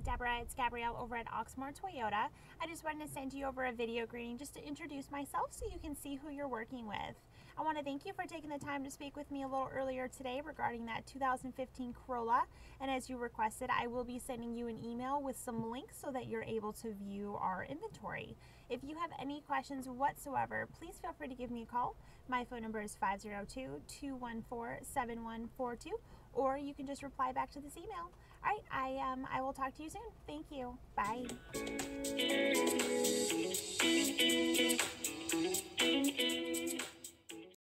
Deborah, it's Gabrielle over at Oxmoor Toyota. I just wanted to send you over a video greeting just to introduce myself so you can see who you're working with. I want to thank you for taking the time to speak with me a little earlier today regarding that 2015 Corolla. And as you requested, I will be sending you an email with some links so that you're able to view our inventory. If you have any questions whatsoever, please feel free to give me a call. My phone number is 502-214-7142 or you can just reply back to this email. All right, I, um, I will talk to you soon. Thank you. Bye.